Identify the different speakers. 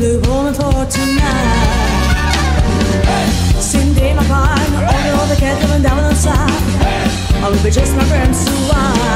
Speaker 1: The for tonight. Cindy, my partner, all the other cat coming down on the side. I'll be just my friends to wine.